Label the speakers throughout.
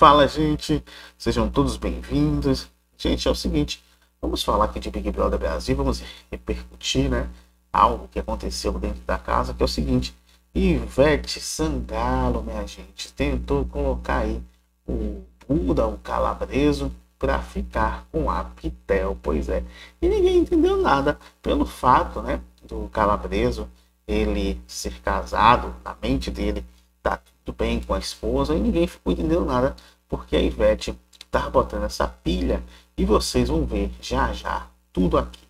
Speaker 1: Fala, gente! Sejam todos bem-vindos. Gente, é o seguinte, vamos falar aqui de Big Brother Brasil, vamos repercutir, né? Algo que aconteceu dentro da casa, que é o seguinte, Ivete Sangalo, minha gente, tentou colocar aí o Buda, o calabreso, para ficar com a Pitel, pois é. E ninguém entendeu nada pelo fato, né, do calabreso ele ser casado, na mente dele tá tudo bem com a esposa e ninguém ficou entendendo nada porque a Ivete tá botando essa pilha e vocês vão ver já já tudo aqui.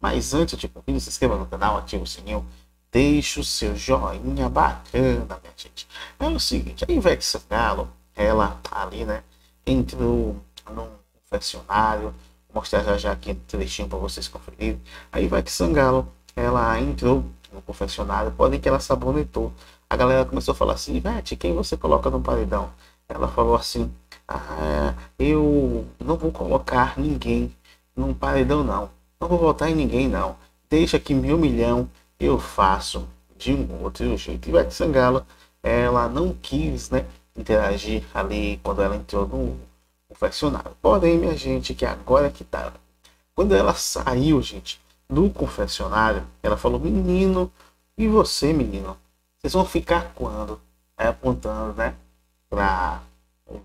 Speaker 1: Mas antes de concluir, se inscreva no canal, ative o sininho, deixe o seu joinha bacana, minha gente. É o seguinte, a Ivete Sangalo, ela ali, né, entrou num confessionário, vou mostrar já já aqui um trechinho para vocês conferirem. A Ivete Sangalo, ela entrou no confessionário, podem que ela sabonetou. A galera começou a falar assim, Ivete, quem você coloca no paredão? Ela falou assim, ah, eu não vou colocar ninguém num paredão não. Não vou votar em ninguém não. Deixa que meu milhão eu faço de um outro jeito. Ivete Sangalo, ela não quis, né, interagir ali quando ela entrou no confessionário. Porém, minha gente, que agora que tá. Quando ela saiu, gente, do confessionário, ela falou: Menino, e você, menino? Vocês vão ficar quando? Aí apontando, né? Para o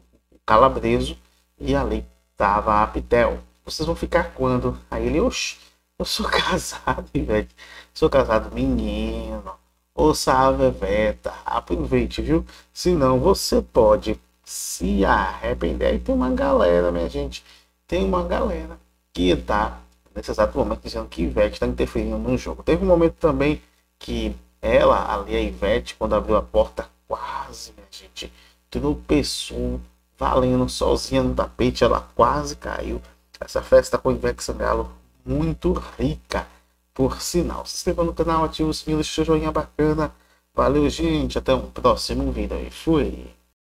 Speaker 1: calabreso e ali tava a Pitel. Vocês vão ficar quando? Aí ele, oxe, eu sou casado, velho. Sou casado, menino. Ô salve, Veta. Aproveite, viu? Senão você pode se arrepender. E tem uma galera, minha gente. Tem uma galera que tá nesse exato momento dizendo que Ivete está interferindo no jogo. Teve um momento também que ela, ali a Ivete, quando abriu a porta, quase, minha gente, tropeçou, valendo sozinha no tapete, ela quase caiu. Essa festa com Ivete Sangalo, muito rica, por sinal. Se inscreva no canal, ative o sininho, deixa o joinha bacana. Valeu, gente. Até um próximo vídeo aí. Fui.